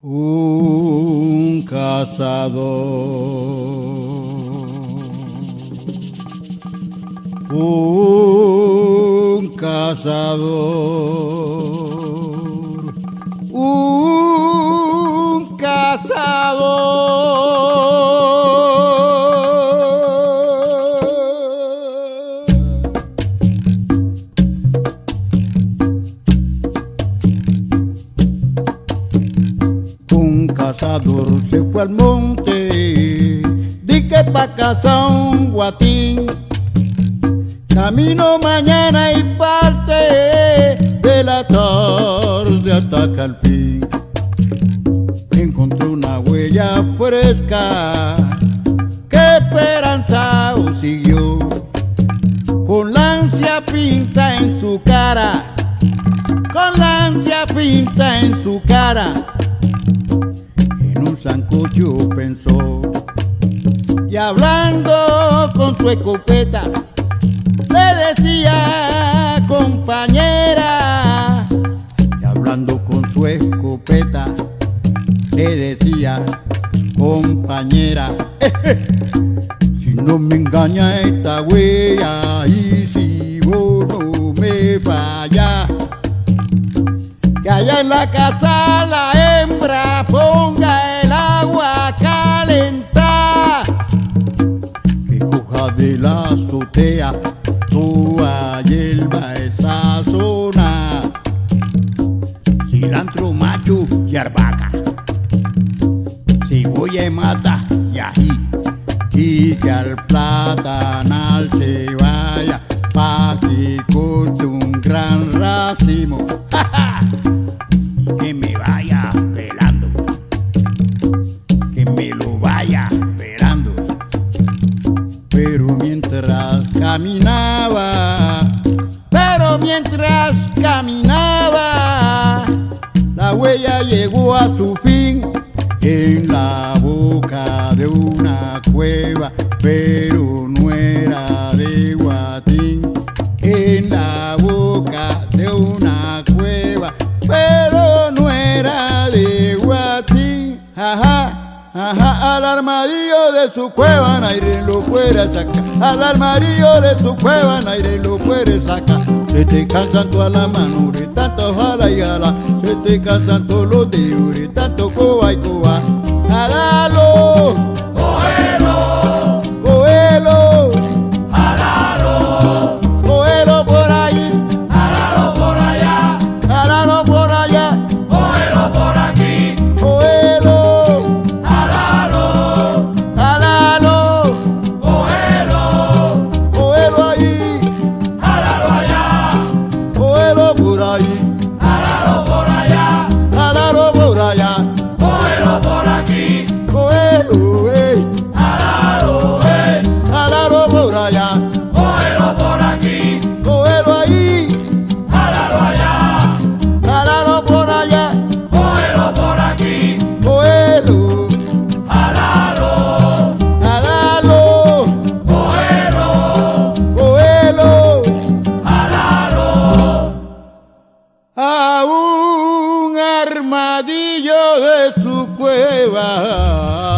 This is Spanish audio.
Un cazador. Un cazador. Se fue al monte, di que pa' cazar un guatín. Camino mañana y parte de la tarde hasta el fin. Encontró una huella fresca que esperanzado siguió. Con la ansia pinta en su cara, con la ansia pinta en su cara hablando con su escopeta le decía compañera y hablando con su escopeta le decía compañera "Eh, eh, si no me engaña esta huella y si vos no me fallas que allá en la casa la hembra ponga de la azotea toda hierba esa zona, cilantro macho y arbaca, cebolla y mata y ají, y que al a su fin en la boca de una cueva, pero no era de Guatín. En la boca de una cueva, pero no era de Guatín. Ajá, ajá, al armadillo de su cueva nadie lo puede sacar. Al armadillo de su cueva nadie lo puede sacar. Se te cansan todas las manos de tanto jala y jala. Se te cansan todos los dedos de tanto coba y un armadillo de su cueva